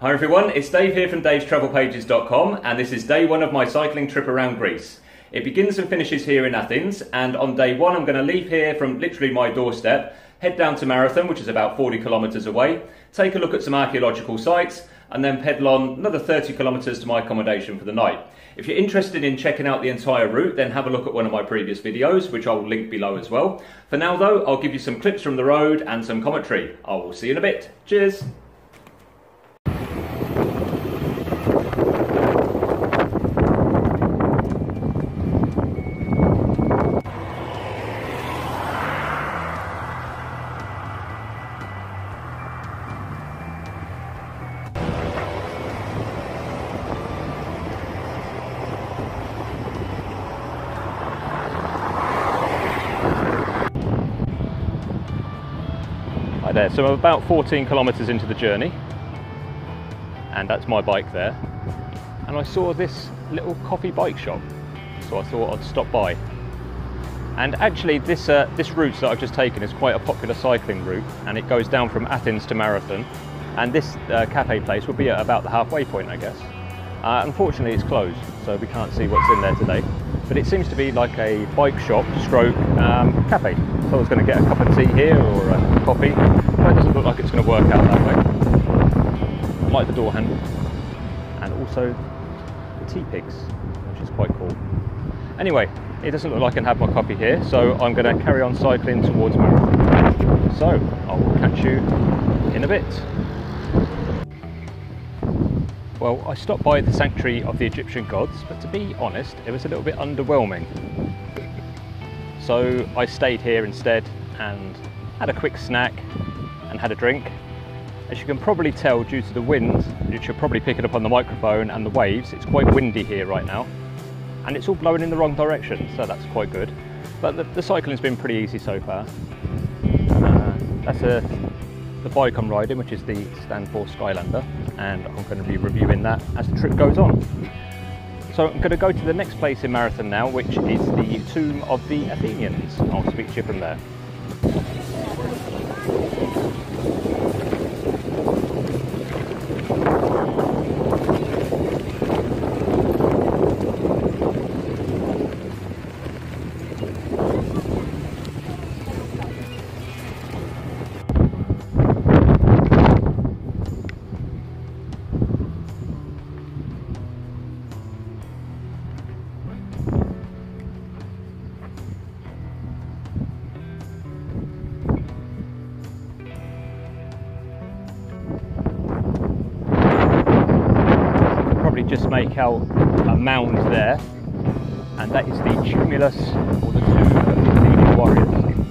Hi everyone, it's Dave here from davestravelpages.com and this is day one of my cycling trip around Greece. It begins and finishes here in Athens and on day one I'm going to leave here from literally my doorstep, head down to Marathon which is about 40 kilometres away, take a look at some archaeological sites and then pedal on another 30 kilometres to my accommodation for the night. If you're interested in checking out the entire route then have a look at one of my previous videos which I'll link below as well. For now though I'll give you some clips from the road and some commentary. I will see you in a bit. Cheers! So I'm about 14 kilometres into the journey, and that's my bike there. And I saw this little coffee bike shop, so I thought I'd stop by. And actually, this uh, this route that I've just taken is quite a popular cycling route, and it goes down from Athens to Marathon. And this uh, cafe place will be at about the halfway point, I guess. Uh, unfortunately, it's closed, so we can't see what's in there today. But it seems to be like a bike shop stroke um, cafe. So I was going to get a cup of tea here or a coffee, but it doesn't look like it's going to work out that way. I like the door handle and also the tea pigs, which is quite cool. Anyway, it doesn't look like I can have my coffee here, so I'm going to carry on cycling towards Marathon. So I will catch you in a bit. Well, I stopped by the Sanctuary of the Egyptian Gods, but to be honest, it was a little bit underwhelming. So I stayed here instead and had a quick snack and had a drink. As you can probably tell due to the wind, which you're probably picking up on the microphone and the waves, it's quite windy here right now. And it's all blowing in the wrong direction, so that's quite good. But the, the cycling's been pretty easy so far. Uh, that's a the bike I'm riding, which is the Stanforth Skyelander, and I'm going to be reviewing that as the trip goes on. So I'm going to go to the next place in Marathon now, which is the Tomb of the Athenians. I'll speak to you from there. Make out a mound there, and that is the tumulus or the tomb of the Athenian warriors.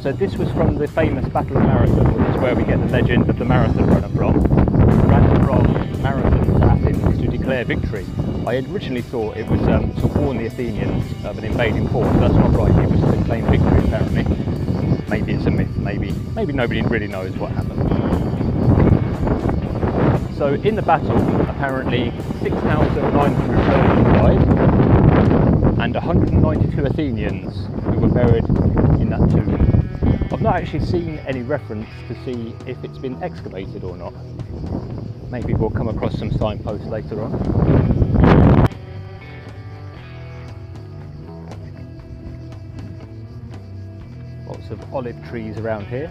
So this was from the famous Battle of Marathon, which is where we get the legend of the marathon runner from. Ran from Marathon to Athens to declare victory. I originally thought it was um, to warn the Athenians of an invading force. But that's not right. It was to claim victory, apparently. Maybe it's a myth. Maybe maybe nobody really knows what happened. So in the battle, apparently 6,900 Persians died and 192 Athenians who were buried in that tomb. I've not actually seen any reference to see if it's been excavated or not. Maybe we'll come across some signposts later on. Lots of olive trees around here.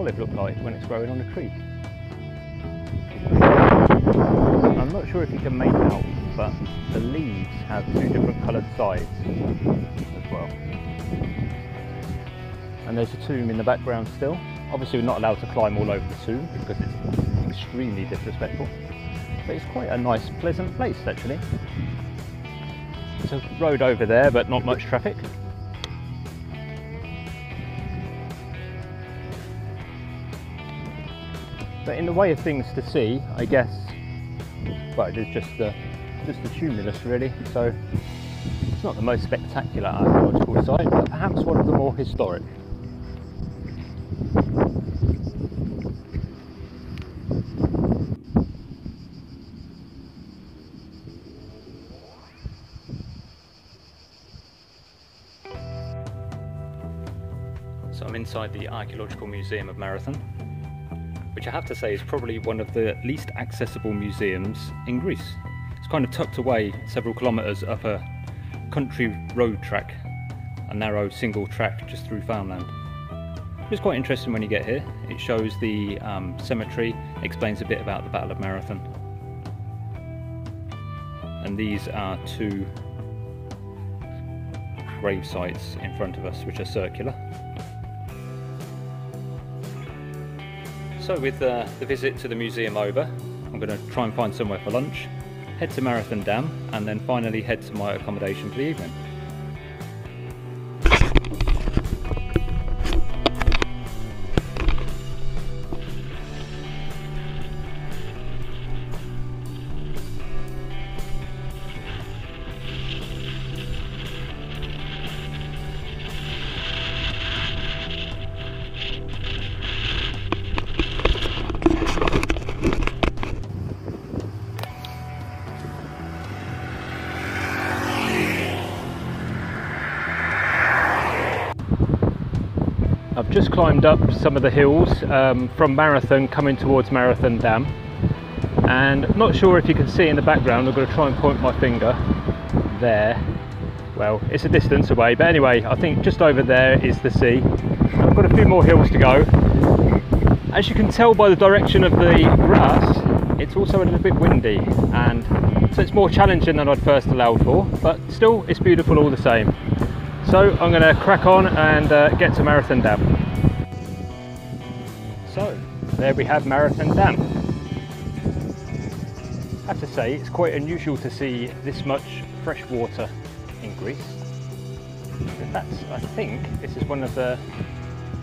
Olive looks like when it's growing on a tree. I'm not sure if you can make out, but the leaves have two different coloured sides as well. And there's a tomb in the background still. Obviously we're not allowed to climb all over the tomb because it's extremely disrespectful. But it's quite a nice, pleasant place actually. There's a road over there, but not much traffic. But in the way of things to see, I guess, well, it is just the just the tumulus really. So it's not the most spectacular archaeological site, but perhaps one of the more historic. So I'm inside the Archaeological Museum of Marathon, which I have to say is probably one of the least accessible museums in Greece. It's kind of tucked away several kilometres up a country road track, a narrow single track just through farmland. It's quite interesting when you get here. It shows the um, cemetery, explains a bit about the Battle of Marathon. And these are two grave sites in front of us, which are circular. So with uh, the visit to the museum over, I'm going to try and find somewhere for lunch, head to Marathon Dam, and then finally head to my accommodation for the evening. Climbed up some of the hills um, from Marathon coming towards Marathon Dam. And I'm not sure if you can see in the background I'm going to try and point my finger there. Well it's a distance away but anyway I think just over there is the sea. I've got a few more hills to go. As you can tell by the direction of the grass it's also a little bit windy and so it's more challenging than I'd first allowed for but still it's beautiful all the same. So I'm going to crack on and uh, get to Marathon Dam. There we have Marathon Dam. I have to say it's quite unusual to see this much fresh water in Greece. Fact, I think this is one of the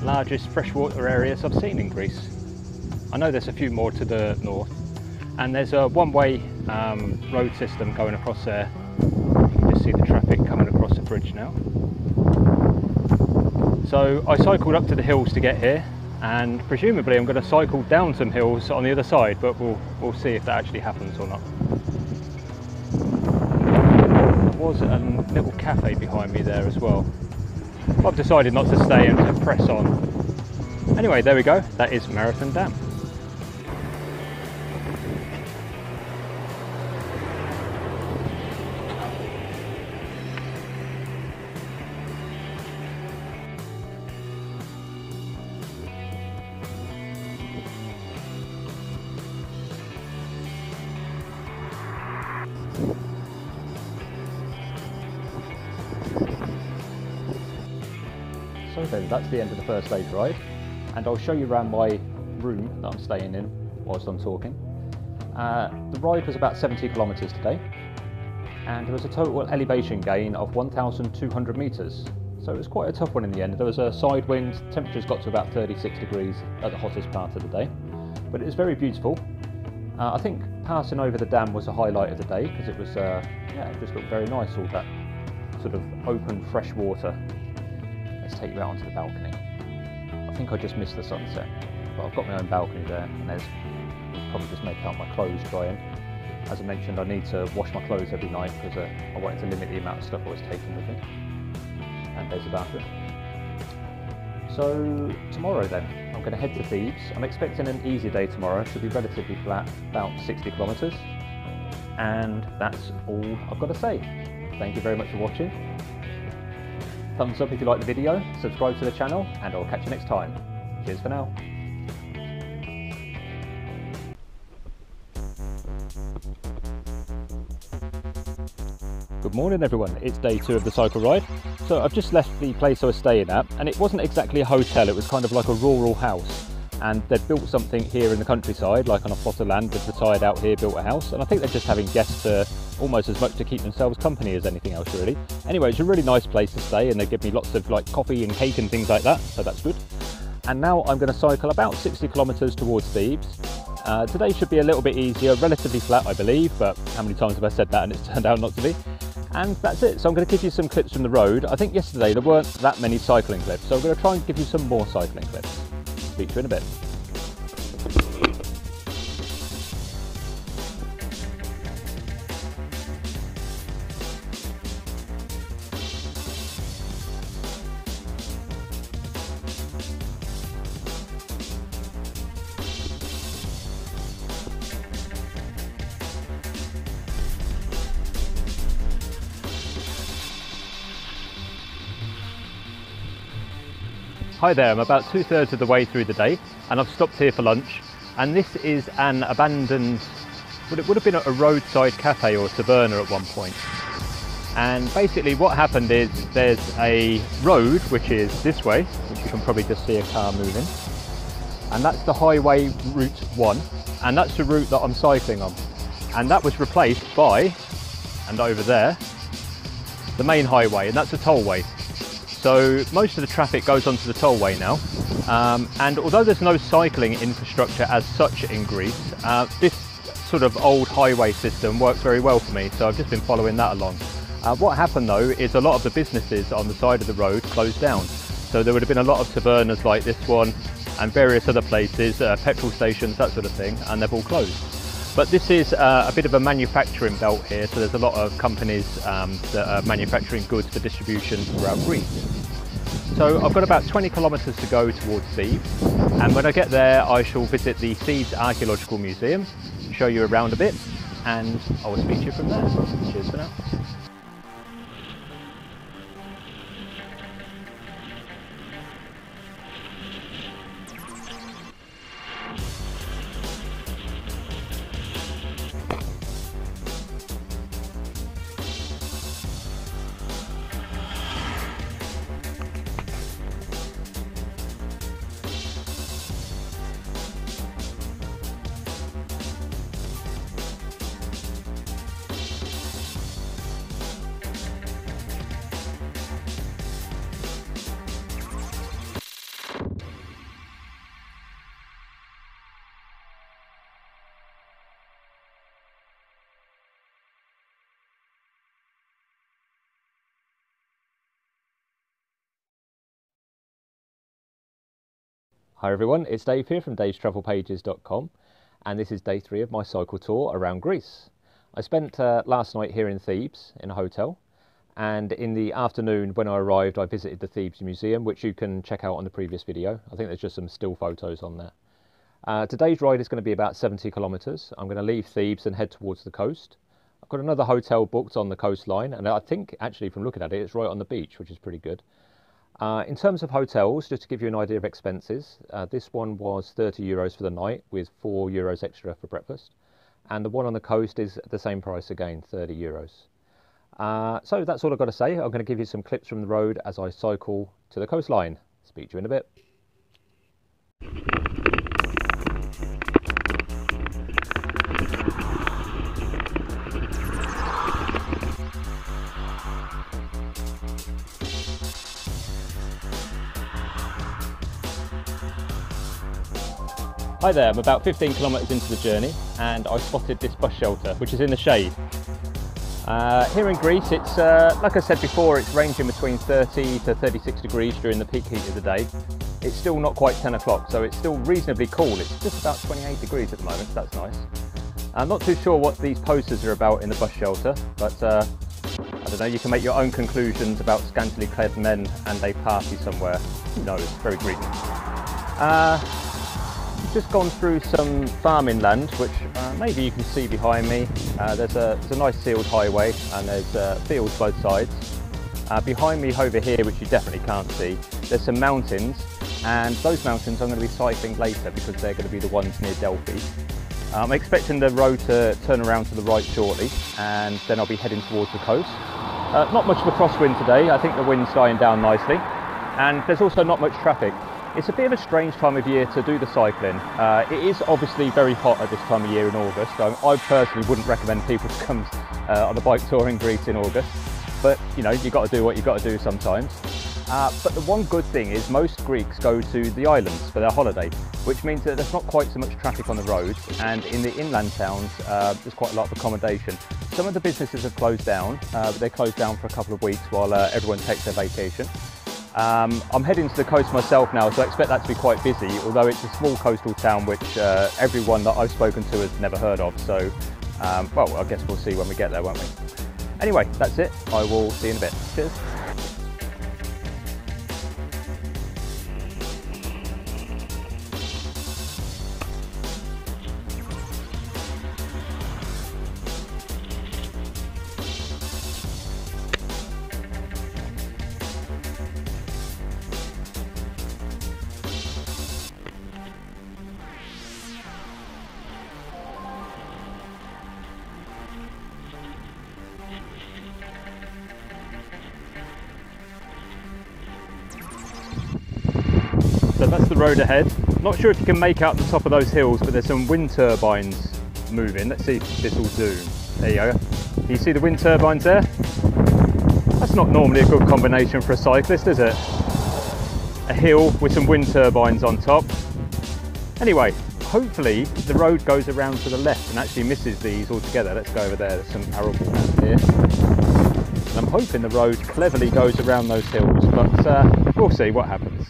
largest freshwater areas I've seen in Greece. I know there's a few more to the north and there's a one-way um, road system going across there. You can just see the traffic coming across the bridge now. So I cycled up to the hills to get here and presumably I'm going to cycle down some hills on the other side but we'll, we'll see if that actually happens or not. There was a little cafe behind me there as well. I've decided not to stay and to press on. Anyway, there we go. That is Marathon Dam. That's the end of the first day's ride and I'll show you around my room that I'm staying in whilst I'm talking. Uh, the ride was about 70 kilometres today and there was a total elevation gain of 1,200 metres. So it was quite a tough one in the end. There was a side wind, temperatures got to about 36 degrees at the hottest part of the day, but it was very beautiful. Uh, I think passing over the dam was a highlight of the day because it was, uh, yeah, it just looked very nice, all that sort of open fresh water Let's take you out onto the balcony. I think I just missed the sunset, but I've got my own balcony there, and there's probably just make out my clothes drying. As I mentioned, I need to wash my clothes every night because uh, I wanted to limit the amount of stuff I was taking with me. And there's the bathroom. So tomorrow then, I'm going to head to Thebes. I'm expecting an easy day tomorrow. It should be relatively flat, about 60 kilometres. And that's all I've got to say. Thank you very much for watching thumbs up if you like the video, subscribe to the channel, and I'll catch you next time. Cheers for now. Good morning everyone, it's day two of the cycle ride. So I've just left the place I was staying at and it wasn't exactly a hotel, it was kind of like a rural house and they'd built something here in the countryside, like on a plot of land, they'd retired out here, built a house, and I think they're just having guests to almost as much to keep themselves company as anything else really. Anyway, it's a really nice place to stay and they give me lots of like coffee and cake and things like that, so that's good. And now I'm going to cycle about 60 kilometres towards Thebes. Uh, today should be a little bit easier, relatively flat I believe, but how many times have I said that and it's turned out not to be? And that's it, so I'm going to give you some clips from the road. I think yesterday there weren't that many cycling clips, so I'm going to try and give you some more cycling clips. Speak to you in a bit. Hi there, I'm about two thirds of the way through the day and I've stopped here for lunch and this is an abandoned, well, it would have been a roadside cafe or taverna at one point. And basically what happened is there's a road which is this way, which you can probably just see a car moving. And that's the highway route one. And that's the route that I'm cycling on. And that was replaced by, and over there, the main highway, and that's a tollway. So most of the traffic goes onto the tollway now. Um, and although there's no cycling infrastructure as such in Greece, uh, this sort of old highway system works very well for me. So I've just been following that along. Uh, what happened though is a lot of the businesses on the side of the road closed down. So there would have been a lot of tavernas like this one and various other places, uh, petrol stations, that sort of thing, and they've all closed. But this is uh, a bit of a manufacturing belt here, so there's a lot of companies um, that are manufacturing goods for distribution throughout Greece. So I've got about 20 kilometres to go towards Thebes, and when I get there I shall visit the Thebes Archaeological Museum, show you around a bit, and I will speak to you from there. Cheers for now. Hi everyone, it's Dave here from davestravelpages.com and this is day three of my cycle tour around Greece. I spent uh, last night here in Thebes in a hotel and in the afternoon when I arrived I visited the Thebes Museum which you can check out on the previous video. I think there's just some still photos on there. Uh, today's ride is going to be about 70 kilometres. I'm going to leave Thebes and head towards the coast. I've got another hotel booked on the coastline and I think actually from looking at it it's right on the beach which is pretty good. Uh, in terms of hotels, just to give you an idea of expenses, uh, this one was 30 euros for the night with 4 euros extra for breakfast. And the one on the coast is the same price again, 30 euros. Uh, so that's all I've got to say. I'm going to give you some clips from the road as I cycle to the coastline. Speak to you in a bit. Hi there, I'm about 15 kilometres into the journey and I spotted this bus shelter which is in the shade. Uh, here in Greece, it's uh, like I said before, it's ranging between 30 to 36 degrees during the peak heat of the day. It's still not quite 10 o'clock, so it's still reasonably cool. It's just about 28 degrees at the moment, that's nice. I'm not too sure what these posters are about in the bus shelter, but uh, I don't know, you can make your own conclusions about scantily clad men and a party somewhere. Who knows, very Greek. Just gone through some farming land, which uh, maybe you can see behind me. Uh, there's, a, there's a nice sealed highway and there's uh, fields both sides. Uh, behind me over here, which you definitely can't see, there's some mountains and those mountains I'm going to be cycling later because they're going to be the ones near Delphi. Uh, I'm expecting the road to turn around to the right shortly and then I'll be heading towards the coast. Uh, not much of a crosswind today, I think the wind's dying down nicely and there's also not much traffic. It's a bit of a strange time of year to do the cycling. Uh, it is obviously very hot at this time of year in August. So I personally wouldn't recommend people to come uh, on a bike tour in Greece in August. But you know, you've got to do what you've got to do sometimes. Uh, but the one good thing is most Greeks go to the islands for their holiday, which means that there's not quite so much traffic on the road. And in the inland towns, uh, there's quite a lot of accommodation. Some of the businesses have closed down, uh, but they're closed down for a couple of weeks while uh, everyone takes their vacation. Um, I'm heading to the coast myself now, so I expect that to be quite busy, although it's a small coastal town which uh, everyone that I've spoken to has never heard of. So, um, well, I guess we'll see when we get there, won't we? Anyway, that's it. I will see you in a bit. Cheers. Road ahead. Not sure if you can make out the top of those hills, but there's some wind turbines moving. Let's see if this will zoom. There you go. You see the wind turbines there? That's not normally a good combination for a cyclist, is it? A hill with some wind turbines on top. Anyway, hopefully the road goes around to the left and actually misses these altogether. Let's go over there, there's some arable land here. And I'm hoping the road cleverly goes around those hills, but uh, we'll see what happens.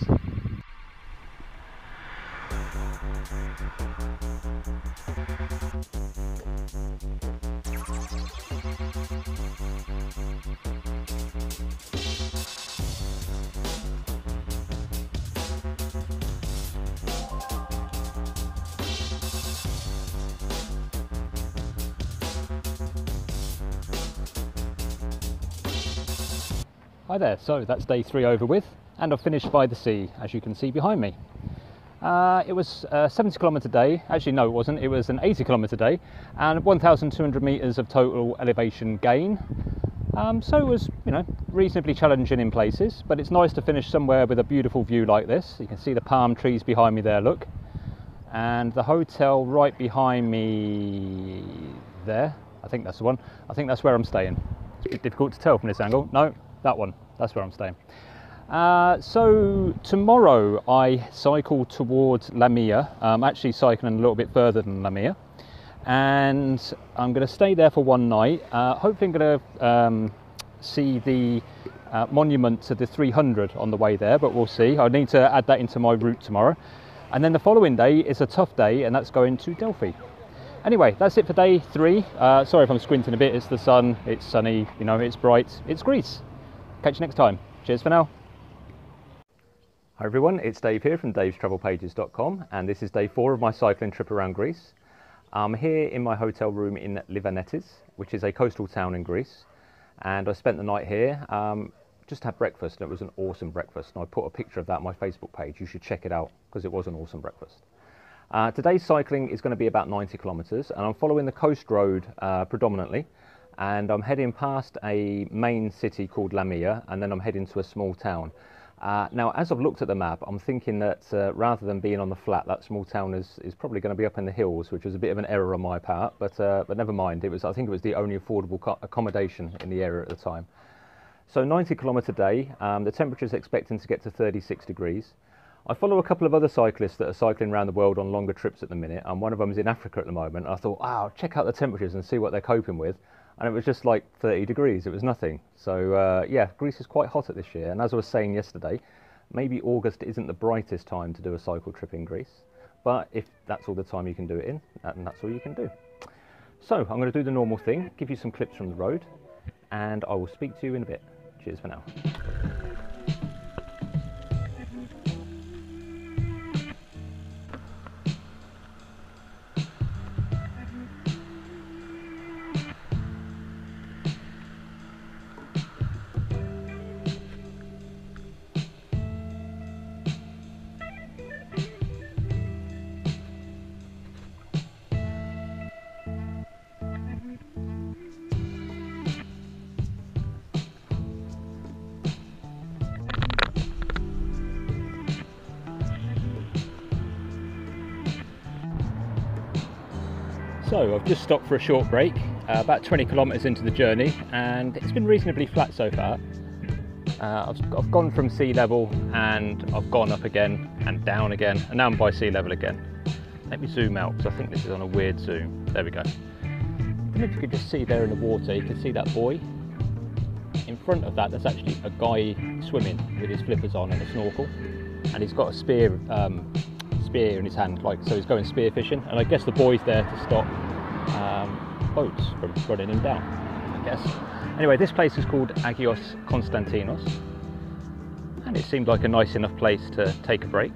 Hi there, so that's day three over with, and I've finished by the sea, as you can see behind me. Uh, it was a 70 kilometre day, actually no it wasn't, it was an 80 kilometre day, and 1,200 metres of total elevation gain. Um, so it was, you know, reasonably challenging in places, but it's nice to finish somewhere with a beautiful view like this. You can see the palm trees behind me there, look. And the hotel right behind me there, I think that's the one, I think that's where I'm staying. It's a bit difficult to tell from this angle. No, that one, that's where I'm staying. Uh, so tomorrow I cycle towards Lamia. I'm actually cycling a little bit further than Lamia, and I'm going to stay there for one night. Uh, hopefully, I'm going to um, see the uh, monument to the 300 on the way there, but we'll see. I need to add that into my route tomorrow. And then the following day is a tough day, and that's going to Delphi. Anyway, that's it for day three. Uh, sorry if I'm squinting a bit. It's the sun. It's sunny. You know, it's bright. It's Greece. Catch you next time. Cheers for now. Hi everyone, it's Dave here from davestravelpages.com and this is day four of my cycling trip around Greece. I'm here in my hotel room in Livanates, which is a coastal town in Greece. And I spent the night here, um, just had breakfast and it was an awesome breakfast. And I put a picture of that on my Facebook page. You should check it out because it was an awesome breakfast. Uh, today's cycling is going to be about 90 kilometres and I'm following the coast road uh, predominantly and I'm heading past a main city called Lamia and then I'm heading to a small town. Uh, now, as I've looked at the map, I'm thinking that uh, rather than being on the flat, that small town is, is probably going to be up in the hills, which was a bit of an error on my part, but, uh, but never mind. It was, I think it was the only affordable accommodation in the area at the time. So 90 kilometre day, um, the temperature is expecting to get to 36 degrees. I follow a couple of other cyclists that are cycling around the world on longer trips at the minute, and one of them is in Africa at the moment. I thought, wow, check out the temperatures and see what they're coping with and it was just like 30 degrees. It was nothing. So uh, yeah, Greece is quite hot at this year. And as I was saying yesterday, maybe August isn't the brightest time to do a cycle trip in Greece. But if that's all the time you can do it in, and that's all you can do. So I'm going to do the normal thing, give you some clips from the road, and I will speak to you in a bit. Cheers for now. Just stopped for a short break, uh, about 20 kilometres into the journey, and it's been reasonably flat so far. Uh, I've, I've, gone from sea level and I've gone up again and down again, and now I'm by sea level again. Let me zoom out because I think this is on a weird zoom. There we go. I if you could just see there in the water, you can see that boy. In front of that, there's actually a guy swimming with his flippers on and a snorkel, and he's got a spear um, spear in his hand, like so he's going spear fishing, and I guess the boy's there to stop um, boats from running him down. I guess. Anyway, this place is called Agios Konstantinos, and it seemed like a nice enough place to take a break.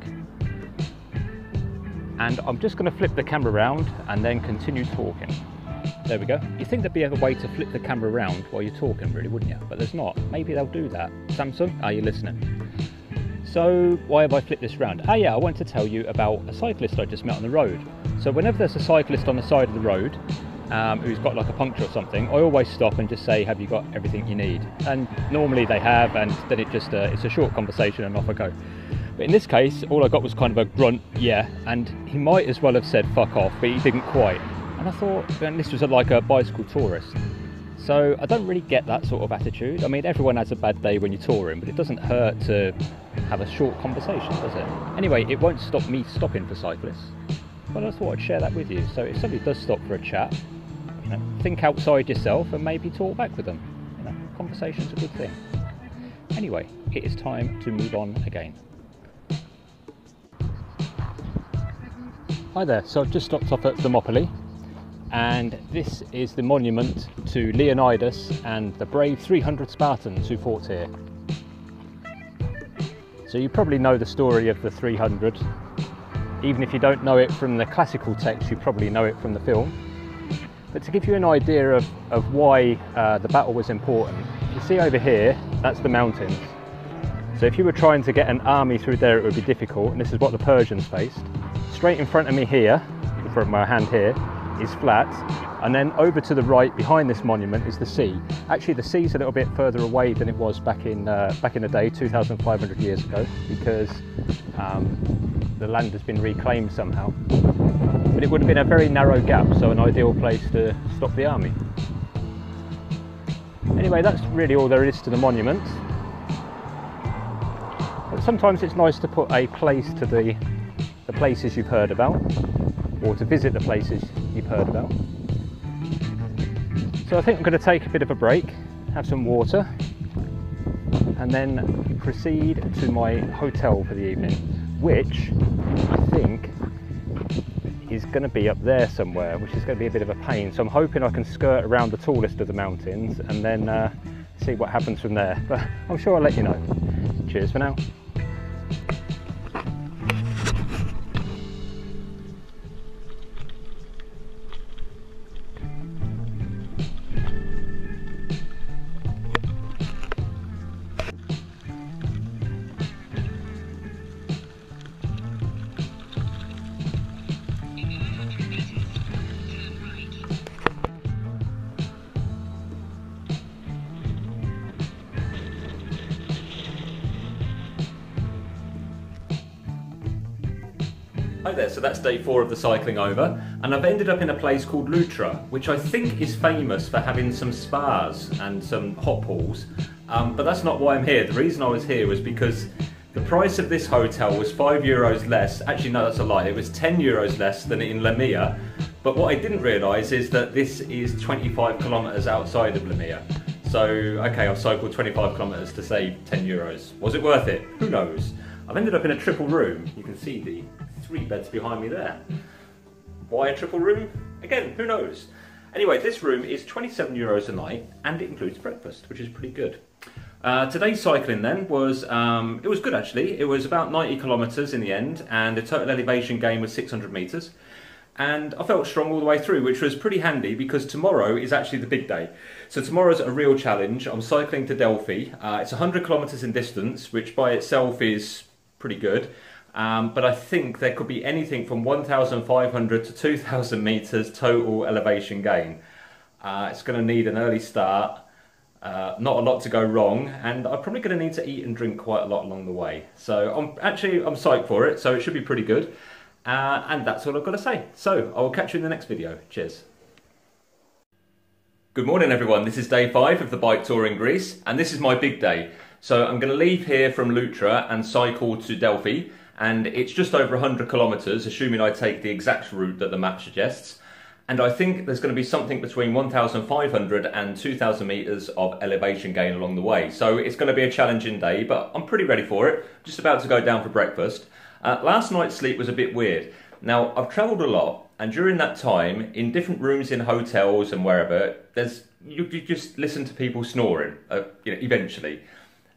And I'm just going to flip the camera around and then continue talking. There we go. You think there'd be a way to flip the camera around while you're talking, really, wouldn't you? But there's not. Maybe they'll do that. Samsung, are you listening? So why have I flipped this round? Ah yeah, I wanted to tell you about a cyclist I just met on the road. So whenever there's a cyclist on the side of the road um, who's got like a puncture or something, I always stop and just say, have you got everything you need? And normally they have, and then it just uh, it's a short conversation and off I go. But in this case, all I got was kind of a grunt, yeah, and he might as well have said fuck off, but he didn't quite. And I thought, and this was like a bicycle tourist. So I don't really get that sort of attitude. I mean, everyone has a bad day when you're touring, but it doesn't hurt to have a short conversation, does it? Anyway, it won't stop me stopping for cyclists. But I thought I'd share that with you. So if somebody does stop for a chat, you know, think outside yourself and maybe talk back with them. You know, conversation's a good thing. Anyway, it is time to move on again. Hi there, so I've just stopped off at Thermopylae and this is the monument to Leonidas and the brave 300 Spartans who fought here. So you probably know the story of the 300. Even if you don't know it from the classical text, you probably know it from the film. But to give you an idea of, of why uh, the battle was important, you see over here, that's the mountains. So if you were trying to get an army through there, it would be difficult, and this is what the Persians faced. Straight in front of me here, from my hand here, is flat and then over to the right behind this monument is the sea. Actually the sea's a little bit further away than it was back in, uh, back in the day 2,500 years ago because um, the land has been reclaimed somehow. But it would have been a very narrow gap so an ideal place to stop the army. Anyway that's really all there is to the monument. But sometimes it's nice to put a place to the, the places you've heard about or to visit the places you've heard about. So I think I'm going to take a bit of a break, have some water, and then proceed to my hotel for the evening, which I think is going to be up there somewhere, which is going to be a bit of a pain. So I'm hoping I can skirt around the tallest of the mountains and then uh, see what happens from there. But I'm sure I'll let you know. Cheers for now. There, so that's day four of the cycling over, and I've ended up in a place called Lutra, which I think is famous for having some spas and some hot pools, um, but that's not why I'm here. The reason I was here was because the price of this hotel was five euros less, actually no that's a lie, it was 10 euros less than in Lamia, but what I didn't realise is that this is 25 kilometres outside of Lamia. So, okay, I've cycled 25 kilometres to save 10 euros. Was it worth it? Who knows? I've ended up in a triple room. You can see the three beds behind me there. Why a triple room? Again, who knows? Anyway, this room is 27 euros a night and it includes breakfast, which is pretty good. Uh, today's cycling then was, um, it was good actually. It was about 90 kilometres in the end and the total elevation gain was 600 metres. And I felt strong all the way through, which was pretty handy because tomorrow is actually the big day. So tomorrow's a real challenge. I'm cycling to Delphi. Uh, it's 100 kilometres in distance, which by itself is pretty good. Um, but I think there could be anything from 1,500 to 2,000 metres total elevation gain. Uh, it's going to need an early start, uh, not a lot to go wrong, and I'm probably going to need to eat and drink quite a lot along the way. So I'm actually I'm psyched for it, so it should be pretty good. Uh, and that's all I've got to say. So I will catch you in the next video. Cheers. Good morning everyone, this is day five of the bike tour in Greece, and this is my big day. So I'm going to leave here from Lutra and cycle to Delphi, and it's just over 100 kilometres, assuming I take the exact route that the map suggests. And I think there's going to be something between 1,500 and 2,000 metres of elevation gain along the way. So it's going to be a challenging day, but I'm pretty ready for it. Just about to go down for breakfast. Uh, last night's sleep was a bit weird. Now, I've travelled a lot, and during that time, in different rooms in hotels and wherever, there's you, you just listen to people snoring, uh, you know, eventually.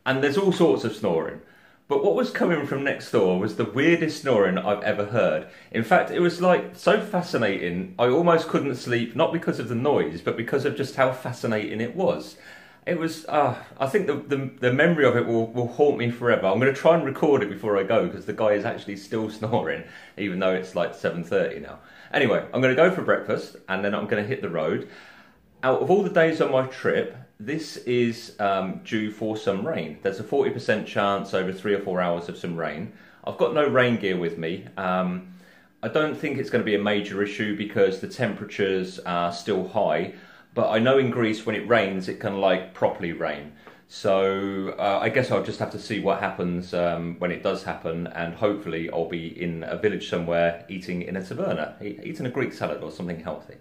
And there's all sorts of snoring. But what was coming from next door was the weirdest snoring I've ever heard. In fact, it was like so fascinating, I almost couldn't sleep, not because of the noise, but because of just how fascinating it was. It was, uh, I think the, the, the memory of it will, will haunt me forever. I'm going to try and record it before I go because the guy is actually still snoring, even though it's like 7.30 now. Anyway, I'm going to go for breakfast and then I'm going to hit the road. Out of all the days on my trip, this is um, due for some rain. There's a 40% chance over three or four hours of some rain. I've got no rain gear with me. Um, I don't think it's going to be a major issue because the temperatures are still high, but I know in Greece when it rains it can like properly rain. So uh, I guess I'll just have to see what happens um, when it does happen, and hopefully I'll be in a village somewhere eating in a taverna, eating a Greek salad or something healthy.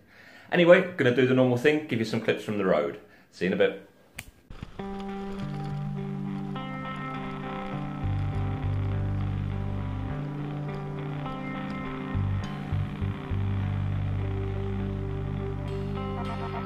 Anyway, going to do the normal thing, give you some clips from the road. See you in a bit.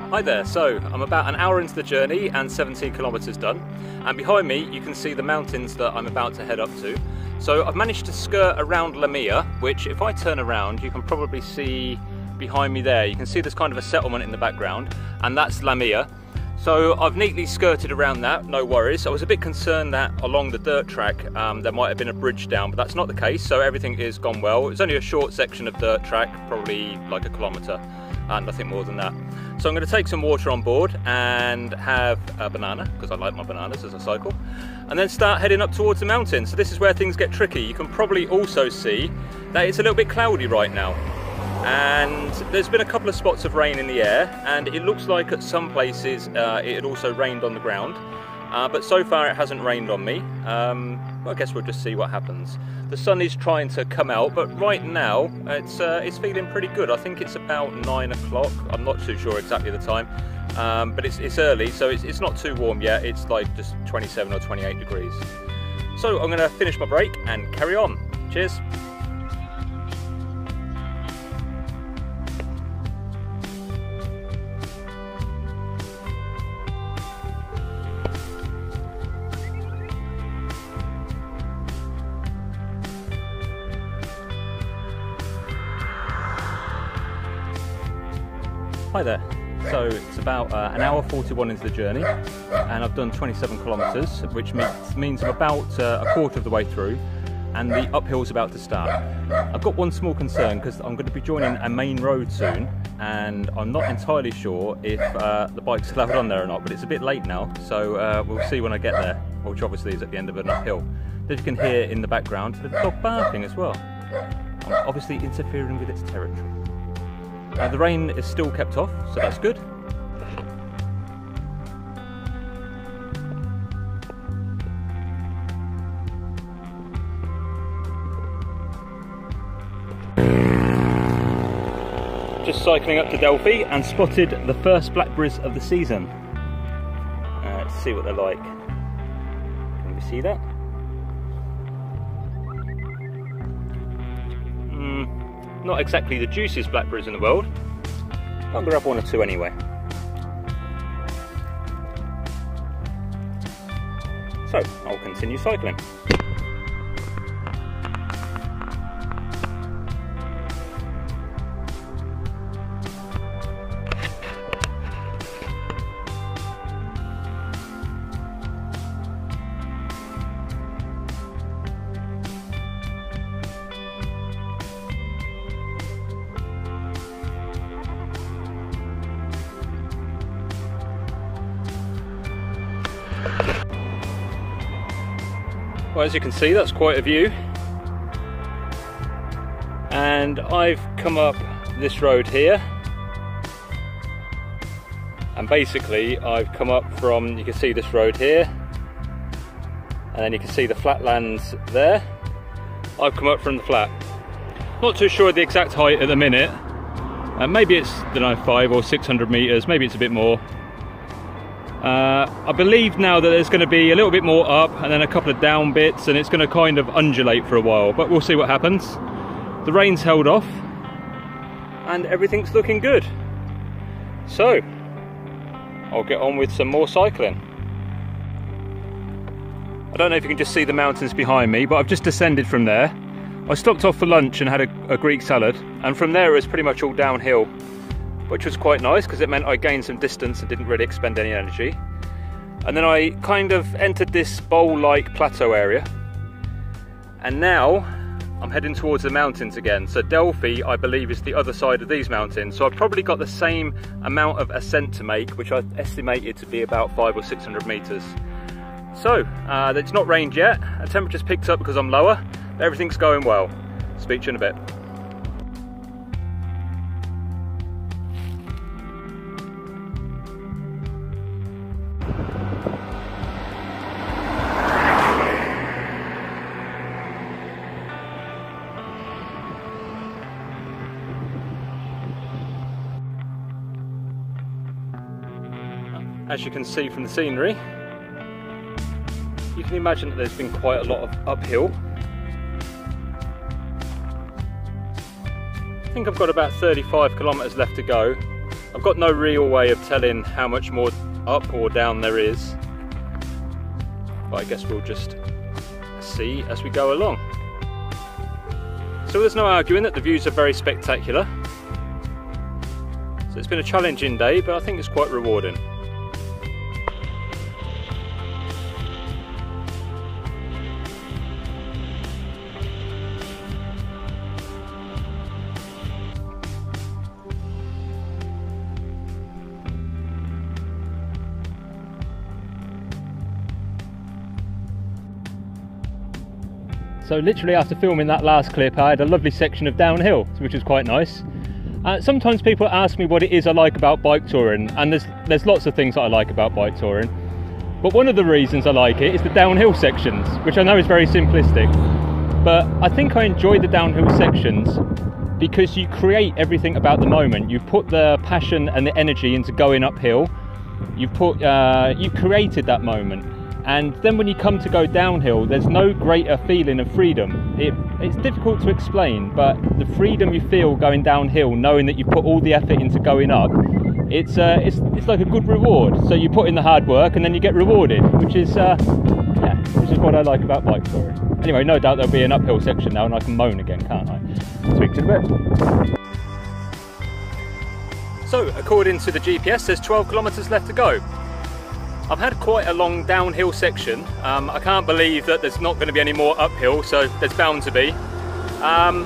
Hi there, so I'm about an hour into the journey and 17 kilometres done and behind me you can see the mountains that I'm about to head up to. So I've managed to skirt around Lamia which if I turn around you can probably see behind me there. You can see there's kind of a settlement in the background and that's Lamia. So I've neatly skirted around that, no worries. I was a bit concerned that along the dirt track um, there might have been a bridge down, but that's not the case, so everything is gone well. It's only a short section of dirt track, probably like a kilometre, and nothing more than that. So I'm going to take some water on board and have a banana, because I like my bananas as I cycle, and then start heading up towards the mountain. So this is where things get tricky. You can probably also see that it's a little bit cloudy right now. And there's been a couple of spots of rain in the air, and it looks like at some places uh, it had also rained on the ground. Uh, but so far it hasn't rained on me. Um, I guess we'll just see what happens. The sun is trying to come out, but right now it's uh, it's feeling pretty good. I think it's about nine o'clock. I'm not too sure exactly the time, um, but it's, it's early, so it's, it's not too warm yet. It's like just 27 or 28 degrees. So I'm to finish my break and carry on. Cheers. Hi there. So it's about uh, an hour 41 into the journey, and I've done 27 kilometres, which means, means I'm about uh, a quarter of the way through, and the uphill's about to start. I've got one small concern because I'm going to be joining a main road soon, and I'm not entirely sure if uh, the bike's allowed on there or not, but it's a bit late now, so uh, we'll see when I get there, which obviously is at the end of an uphill. As you can hear in the background, the dog barking as well. I'm obviously interfering with its territory. Uh, the rain is still kept off, so that's good. Just cycling up to Delphi and spotted the first blackberries of the season. Uh, let's see what they're like. Can you see that? Not exactly the juiciest blackberries in the world. I'll grab one or two anyway. So, I'll continue cycling. Well, as you can see, that's quite a view. And I've come up this road here. And basically, I've come up from, you can see this road here. And then you can see the flatlands there. I've come up from the flat. Not too sure of the exact height at the minute. Uh, maybe it's, I don't know, five or 600 meters, maybe it's a bit more. Uh, I believe now that there's going to be a little bit more up and then a couple of down bits and it's going to kind of undulate for a while, but we'll see what happens. The rain's held off and everything's looking good. So, I'll get on with some more cycling. I don't know if you can just see the mountains behind me, but I've just descended from there. I stopped off for lunch and had a, a Greek salad, and from there it was pretty much all downhill which was quite nice because it meant I gained some distance and didn't really expend any energy. And then I kind of entered this bowl-like plateau area. And now I'm heading towards the mountains again. So Delphi, I believe, is the other side of these mountains. So I've probably got the same amount of ascent to make, which I estimated to be about five or 600 meters. So, uh, it's not rained yet, the temperature's picked up because I'm lower, everything's going well. You in a bit. As you can see from the scenery, you can imagine that there's been quite a lot of uphill. I think I've got about 35 kilometres left to go. I've got no real way of telling how much more up or down there is. But I guess we'll just see as we go along. So there's no arguing that the views are very spectacular. So it's been a challenging day, but I think it's quite rewarding. So literally after filming that last clip, I had a lovely section of downhill, which was quite nice. Uh, sometimes people ask me what it is I like about bike touring, and there's there's lots of things that I like about bike touring. But one of the reasons I like it is the downhill sections, which I know is very simplistic. But I think I enjoy the downhill sections because you create everything about the moment. You put the passion and the energy into going uphill. You put uh, you created that moment and then when you come to go downhill, there's no greater feeling of freedom. It, it's difficult to explain, but the freedom you feel going downhill, knowing that you put all the effort into going up, it's, uh, it's, it's like a good reward. So you put in the hard work and then you get rewarded, which is, uh, yeah, which is what I like about bike touring. Anyway, no doubt there'll be an uphill section now and I can moan again, can't I? Speak to the bit. So, according to the GPS, there's 12 kilometres left to go. I've had quite a long downhill section. Um, I can't believe that there's not going to be any more uphill, so there's bound to be. Um,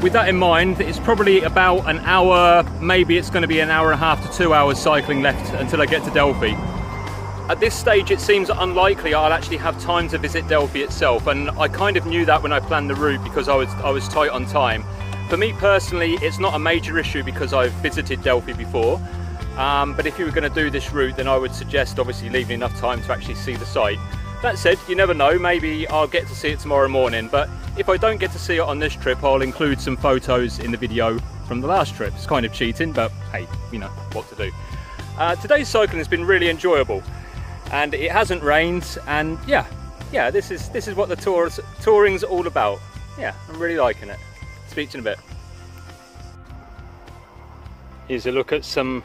with that in mind, it's probably about an hour, maybe it's going to be an hour and a half to two hours cycling left until I get to Delphi. At this stage, it seems unlikely I'll actually have time to visit Delphi itself, and I kind of knew that when I planned the route because I was I was tight on time. For me personally, it's not a major issue because I've visited Delphi before. Um, but if you were going to do this route, then I would suggest obviously leaving enough time to actually see the site. That said, you never know, maybe I'll get to see it tomorrow morning, but if I don't get to see it on this trip, I'll include some photos in the video from the last trip. It's kind of cheating, but hey, you know what to do. Uh, today's cycling has been really enjoyable, and it hasn't rained, and yeah, yeah, this is this is what the tours, touring's all about. Yeah, I'm really liking it. Speak to you in a bit. Here's a look at some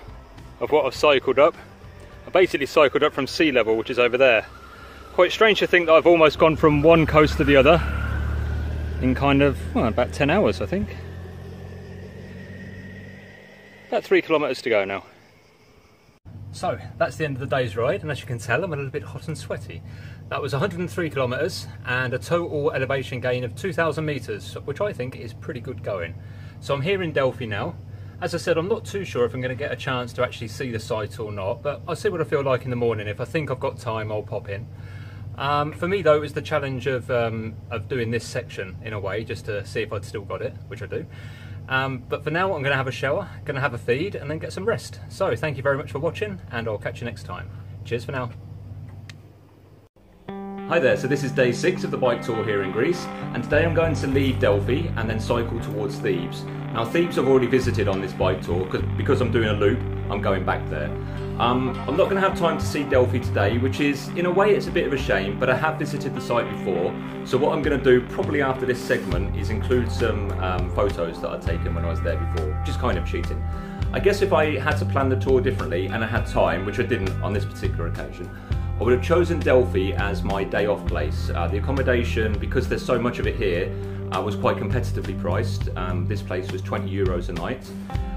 of what I've cycled up. I basically cycled up from sea level, which is over there. Quite strange to think that I've almost gone from one coast to the other in kind of, well, about 10 hours, I think. About three kilometres to go now. So, that's the end of the day's ride, and as you can tell, I'm a little bit hot and sweaty. That was 103 kilometres and a total elevation gain of 2,000 metres, which I think is pretty good going. So I'm here in Delphi now, as I said, I'm not too sure if I'm going to get a chance to actually see the site or not, but I'll see what I feel like in the morning. If I think I've got time, I'll pop in. Um, for me, though, it was the challenge of, um, of doing this section in a way, just to see if I'd still got it, which I do. Um, but for now, I'm going to have a shower, going to have a feed, and then get some rest. So, thank you very much for watching, and I'll catch you next time. Cheers for now. Hi there, so this is day six of the bike tour here in Greece, and today I'm going to leave Delphi and then cycle towards Thebes. Now Thebes I've already visited on this bike tour, because I'm doing a loop, I'm going back there. Um, I'm not going to have time to see Delphi today, which is, in a way, it's a bit of a shame, but I have visited the site before. So what I'm going to do, probably after this segment, is include some um, photos that I'd taken when I was there before, is kind of cheating. I guess if I had to plan the tour differently and I had time, which I didn't on this particular occasion, I would have chosen Delphi as my day off place. Uh, the accommodation, because there's so much of it here, uh, was quite competitively priced. Um, this place was 20 euros a night,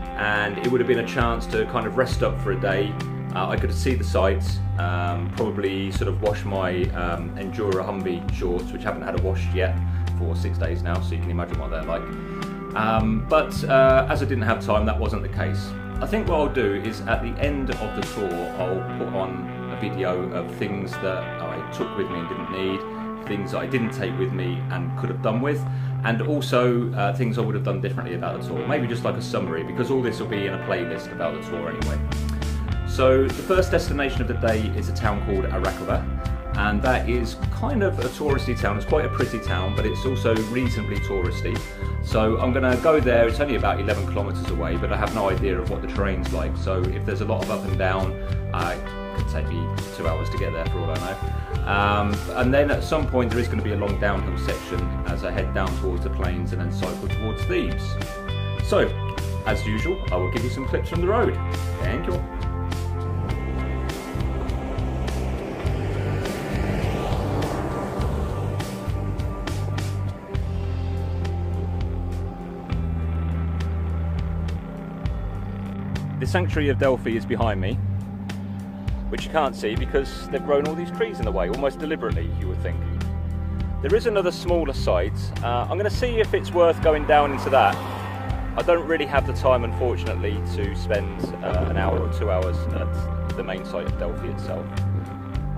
and it would have been a chance to kind of rest up for a day. Uh, I could see the sights, um, probably sort of wash my um, Endura Hummvee shorts, which haven't had a wash yet for six days now, so you can imagine what they're like. Um, but uh, as I didn't have time, that wasn't the case. I think what I'll do is at the end of the tour, I'll put on video of things that I took with me and didn't need, things I didn't take with me and could have done with, and also uh, things I would have done differently about the tour. Maybe just like a summary, because all this will be in a playlist about the tour anyway. So the first destination of the day is a town called Arachova, and that is kind of a touristy town. It's quite a pretty town, but it's also reasonably touristy. So I'm going to go there. It's only about 11 kilometres away, but I have no idea of what the terrain's like. So if there's a lot of up and down, uh, could take me two hours to get there for all I know. Um, and then at some point there is going to be a long downhill section as I head down towards the plains and then cycle towards Thebes. So, as usual, I will give you some clips from the road. Thank you. The sanctuary of Delphi is behind me, which you can't see because they've grown all these trees in the way, almost deliberately, you would think. There is another smaller site. Uh, I'm going to see if it's worth going down into that. I don't really have the time, unfortunately, to spend uh, an hour or two hours at the main site of Delphi itself.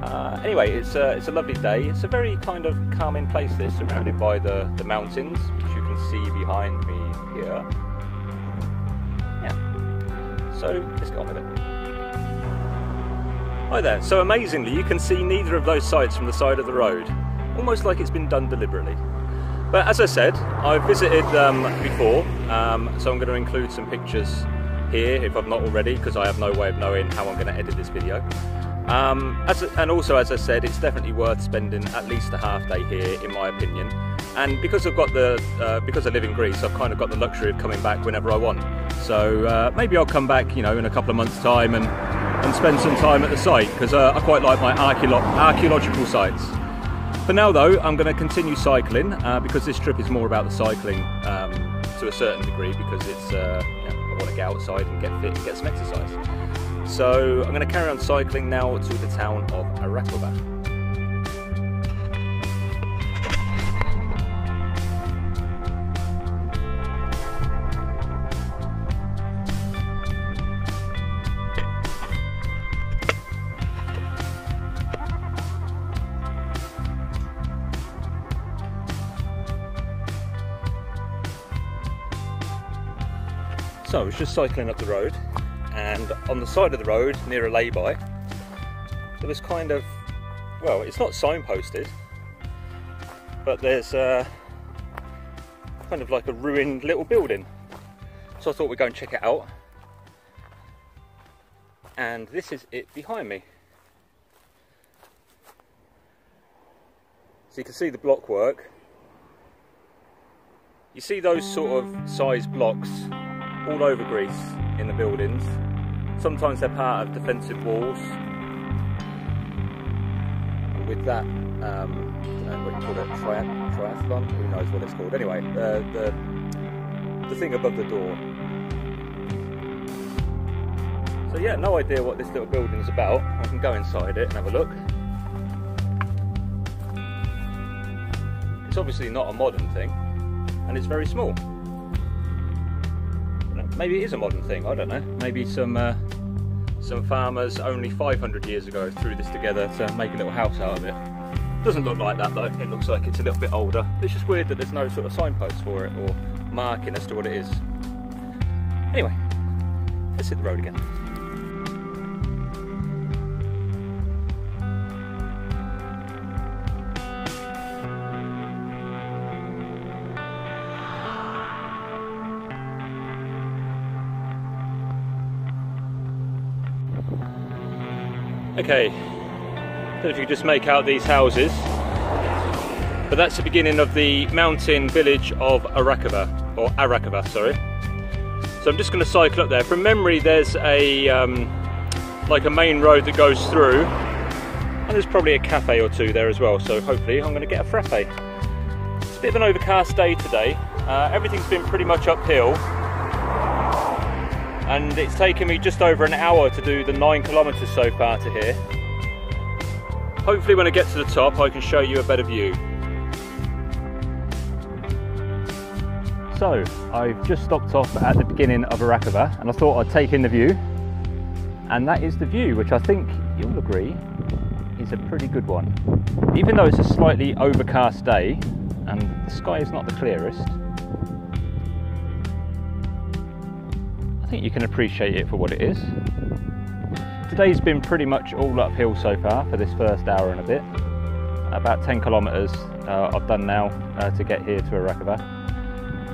Uh, anyway, it's a, it's a lovely day. It's a very kind of calming place, this, surrounded by the, the mountains, which you can see behind me here. Yeah. So let's get on with it. Hi there. So amazingly, you can see neither of those sites from the side of the road, almost like it's been done deliberately. But as I said, I've visited um, before, um, so I'm going to include some pictures here if I've not already, because I have no way of knowing how I'm going to edit this video. Um, as, and also, as I said, it's definitely worth spending at least a half day here, in my opinion. And because I've got the, uh, because I live in Greece, I've kind of got the luxury of coming back whenever I want. So uh, maybe I'll come back, you know, in a couple of months' time and, and spend some time at the site because uh, I quite like my archeolo archaeological sites. For now, though, I'm going to continue cycling uh, because this trip is more about the cycling um, to a certain degree because it's uh, know, I want to get outside and get fit and get some exercise. So I'm going to carry on cycling now to the town of Arachova. I was just cycling up the road and on the side of the road near a lay-by there was kind of, well it's not signposted but there's uh, kind of like a ruined little building. So I thought we'd go and check it out. And this is it behind me. So you can see the block work. You see those sort of size blocks all over Greece in the buildings. Sometimes they're part of defensive walls. With that, um, know what you call it, tri- triathlon? Who knows what it's called? Anyway, uh, the, the thing above the door. So yeah, no idea what this little building is about. I can go inside it and have a look. It's obviously not a modern thing, and it's very small maybe it is a modern thing. I don't know. Maybe some uh, some farmers only 500 years ago threw this together to make a little house out of it. Doesn't look like that though. It looks like it's a little bit older. It's just weird that there's no sort of signpost for it or marking as to what it is. Anyway, let's hit the road again. Okay, don't know if you just make out these houses, but that's the beginning of the mountain village of Arachova, or Arachova, sorry. So I'm just going to cycle up there. From memory, there's a um, like a main road that goes through, and there's probably a cafe or two there as well. So hopefully, I'm going to get a frappe. It's a bit of an overcast day today. Uh, everything's been pretty much uphill and it's taken me just over an hour to do the nine kilometers so far to here. Hopefully when I get to the top I can show you a better view. So I've just stopped off at the beginning of Arachova and I thought I'd take in the view and that is the view which I think you'll agree is a pretty good one. Even though it's a slightly overcast day and the sky is not the clearest, think you can appreciate it for what it is. Today's been pretty much all uphill so far for this first hour and a bit. About 10 kilometres uh, I've done now uh, to get here to Arachova.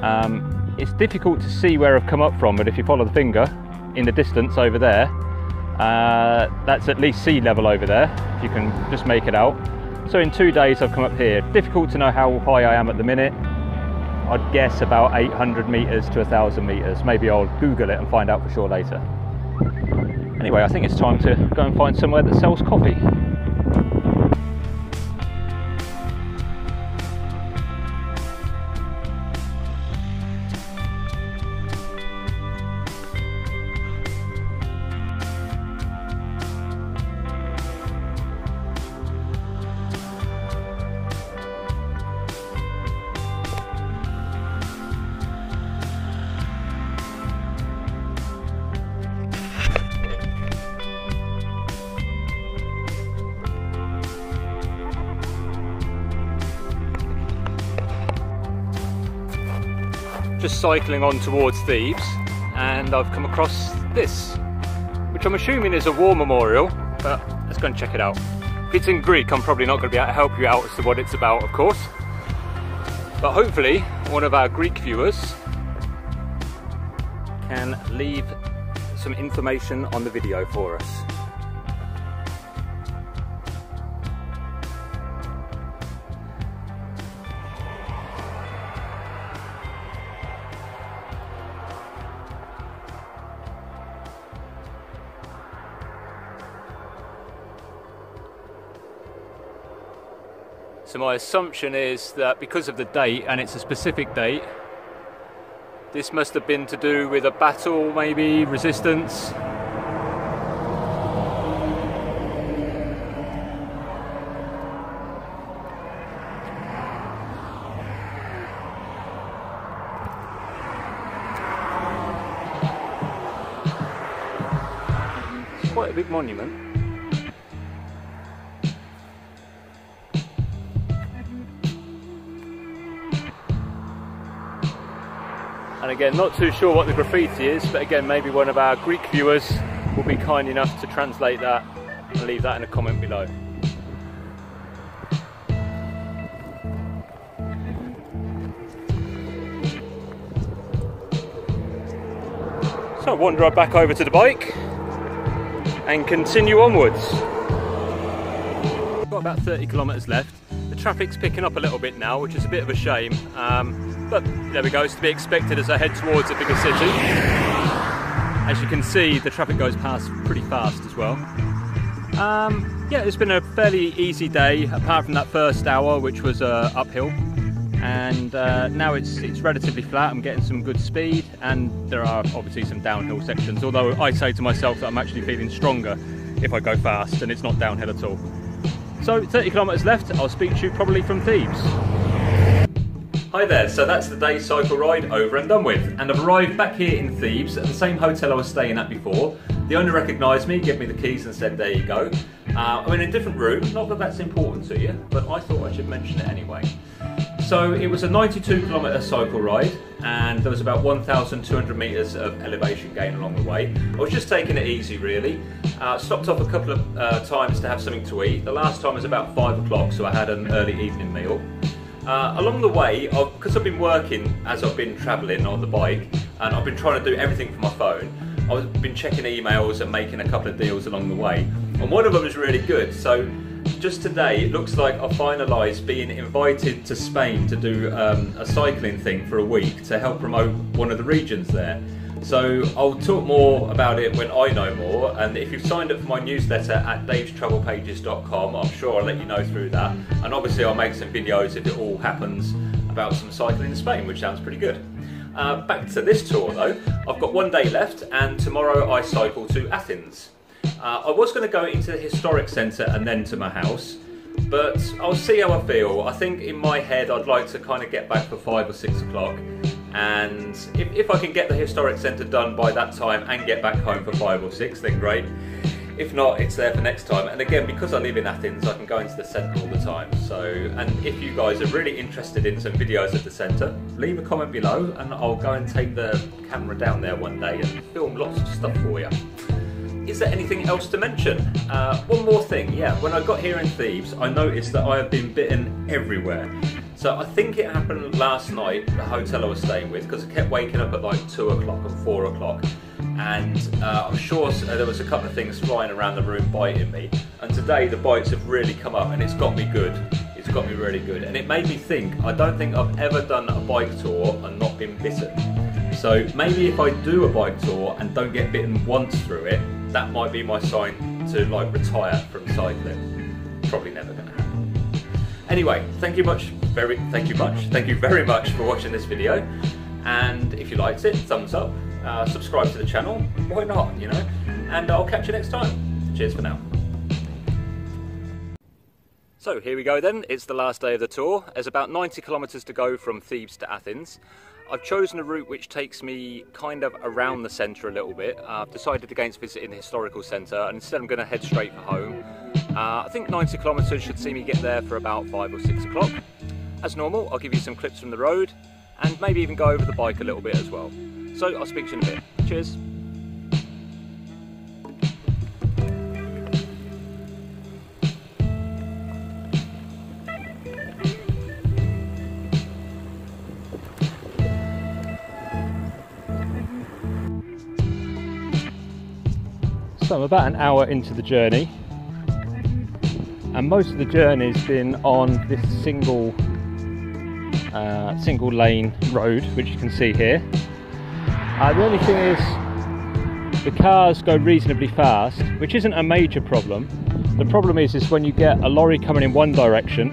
Um, it's difficult to see where I've come up from, but if you follow the finger in the distance over there, uh, that's at least sea level over there, if you can just make it out. So in two days I've come up here. Difficult to know how high I am at the minute. I'd guess about 800 metres to 1,000 metres. Maybe I'll Google it and find out for sure later. Anyway, I think it's time to go and find somewhere that sells coffee. Cycling on towards Thebes and I've come across this, which I'm assuming is a war memorial, but let's go and check it out. If it's in Greek, I'm probably not going to be able to help you out as to what it's about, of course. But hopefully, one of our Greek viewers can leave some information on the video for us. So my assumption is that because of the date, and it's a specific date, this must have been to do with a battle, maybe, resistance. Quite a big monument. Again, not too sure what the graffiti is, but again, maybe one of our Greek viewers will be kind enough to translate that and leave that in a comment below. So wander back over to the bike and continue onwards. Got about 30 kilometres left. The traffic's picking up a little bit now, which is a bit of a shame. Um, but there we go, it's to be expected as I head towards a bigger city. As you can see, the traffic goes past pretty fast as well. Um, yeah, it's been a fairly easy day, apart from that first hour, which was uh, uphill. And uh, now it's it's relatively flat. I'm getting some good speed, and there are obviously some downhill sections. Although I say to myself that I'm actually feeling stronger if I go fast, and it's not downhill at all. So 30 kilometres left. I'll speak to you probably from Thebes. Hi there, so that's the day cycle ride over and done with. And I've arrived back here in Thebes at the same hotel I was staying at before. The owner recognised me, gave me the keys and said, there you go. Uh, I'm in a different room, not that that's important to you, but I thought I should mention it anyway. So it was a 92 kilometre cycle ride and there was about 1,200 metres of elevation gain along the way. I was just taking it easy really. Uh, stopped off a couple of uh, times to have something to eat. The last time was about 5 o'clock so I had an early evening meal. Uh, along the way, because I've been working as I've been travelling on the bike, and I've been trying to do everything from my phone, I've been checking emails and making a couple of deals along the way. And one of them is really good. So just today, it looks like I finalised being invited to Spain to do um, a cycling thing for a week to help promote one of the regions there. So I'll talk more about it when I know more. And if you've signed up for my newsletter at davestravelpages.com, I'm sure I'll let you know through that. And obviously I'll make some videos if it all happens about some cycling in Spain, which sounds pretty good. Uh, back to this tour though, I've got one day left and tomorrow I cycle to Athens. Uh, I was going to go into the historic centre and then to my house, but I'll see how I feel. I think in my head I'd like to kind of get back for five or six o'clock and if, if I can get the historic centre done by that time and get back home for five or six then great. if not, it's there for next time. And again, because I live in Athens, I can go into the centre all the time. So, and if you guys are really interested in some videos of the centre, leave a comment below and I'll go and take the camera down there one day and film lots of stuff for you. Is there anything else to mention? Uh, one more thing, yeah, when I got here in Thebes, I noticed that I have been bitten everywhere. So I think it happened last night, at the hotel I was staying with, because I kept waking up at like 2 o'clock and 4 o'clock and uh, I'm sure uh, there was a couple of things flying around the room biting me. And today the bites have really come up, and it's got me good. It's got me really good, and it made me think. I don't think I've ever done a bike tour and not been bitten. So maybe if I do a bike tour and don't get bitten once through it, that might be my sign to like retire from cycling. Probably never happen. Anyway, thank you much, very, thank you much, thank you very much for watching this video. And if you liked it, thumbs up uh, subscribe to the channel, why not, you know? And I'll catch you next time. Cheers for now. So here we go then, it's the last day of the tour. There's about 90 kilometres to go from Thebes to Athens. I've chosen a route which takes me kind of around the centre a little bit. Uh, I've decided against visiting the historical centre and instead I'm going to head straight for home. Uh, I think 90 kilometres should see me get there for about 5 or 6 o'clock. As normal, I'll give you some clips from the road and maybe even go over the bike a little bit as well. So I'll speak to you in a bit. Cheers. About an hour into the journey and most of the journey's been on this single uh, single lane road which you can see here uh, the only thing is the cars go reasonably fast, which isn't a major problem. The problem is, is when you get a lorry coming in one direction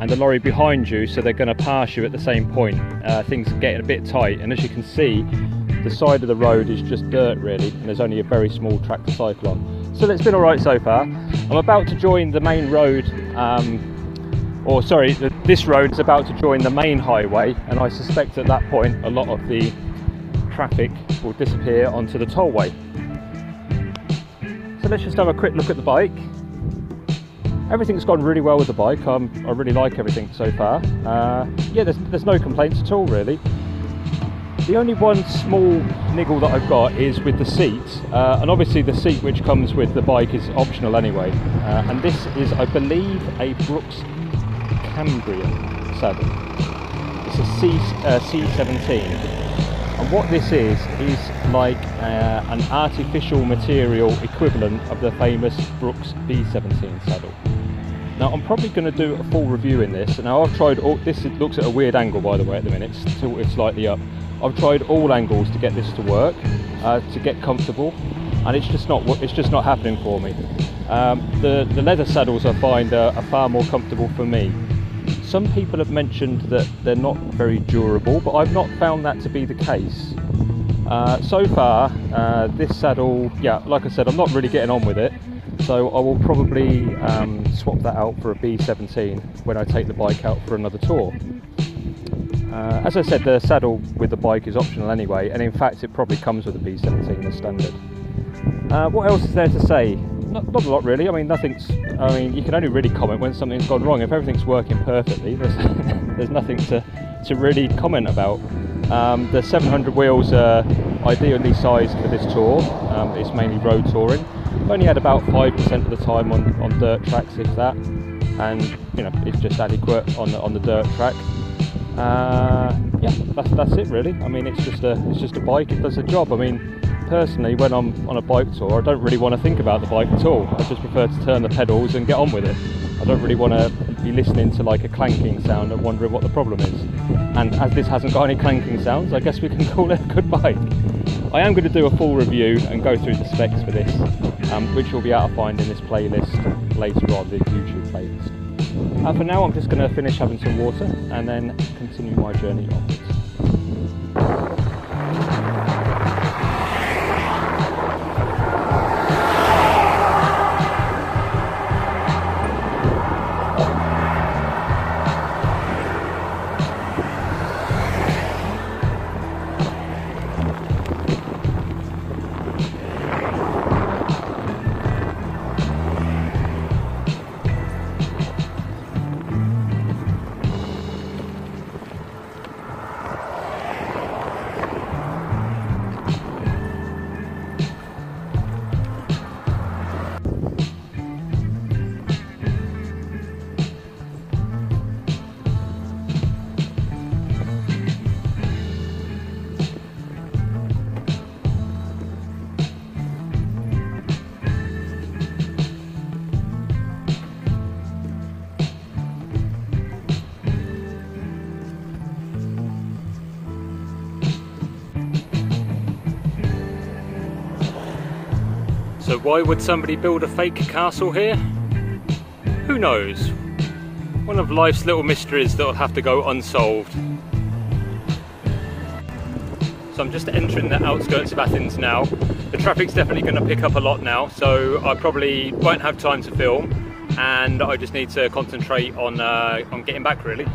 and a lorry behind you, so they're going to pass you at the same point. Uh, things get a bit tight, and as you can see, the side of the road is just dirt really, and there's only a very small track to cycle on. So it's been alright so far. I'm about to join the main road, um, or sorry, this road is about to join the main highway, and I suspect at that point a lot of the traffic will disappear onto the tollway. So let's just have a quick look at the bike. Everything's gone really well with the bike. Um, I really like everything so far. Uh, yeah, there's, there's no complaints at all really. The only one small niggle that I've got is with the seat, uh, and obviously the seat which comes with the bike is optional anyway. Uh, and this is, I believe, a Brooks Cambium saddle. It's a C, uh, C17 and what this is is like uh, an artificial material equivalent of the famous Brooks B17 saddle. Now I'm probably going to do a full review in this. Now I've tried all, this it looks at a weird angle by the way at the minute, it's tilted slightly up. I've tried all angles to get this to work, uh, to get comfortable, and it's just not it's just not happening for me. Um, the, the leather saddles I find are, are far more comfortable for me. Some people have mentioned that they're not very durable, but I've not found that to be the case. Uh, so far, uh, this saddle, yeah, like I said, I'm not really getting on with it, so I will probably um, swap that out for a B17 when I take the bike out for another tour. Uh, as I said, the saddle with the bike is optional anyway, and in fact, it probably comes with a B17 as standard. Uh, what else is there to say? not, not a lot really. I mean, nothing's. I mean, you can only really comment when something's gone wrong. If everything's working perfectly, there's there's nothing to to really comment about. Um, the 700 wheels are ideally sized for this tour. Um, it's mainly road touring. Only had about five percent of the time on, on dirt tracks, if that, and you know it's just adequate on the on the dirt track. Uh, yeah, that's that's it really. I mean, it's just a it's just a bike. It does the job. I mean, personally, when I'm on a bike tour, I don't really want to think about the bike at all. I just prefer to turn the pedals and get on with it. I don't really want to be listening to like a clanking sound and wondering what the problem is. And as this hasn't got any clanking sounds, I guess we can call it a good bike. I am going to do a full review and go through the specs for this, um, which you'll be able to find in this playlist later on, the YouTube playlist. Uh, for now, I'm just going to finish having some water and then continue my journey onwards. Why would somebody build a fake castle here? Who knows? One of life's little mysteries that'll have to go unsolved. So I'm just entering the outskirts of Athens now. The traffic's definitely going to pick up a lot now, so I probably won't have time to film and I just need to concentrate on, uh, on getting back really.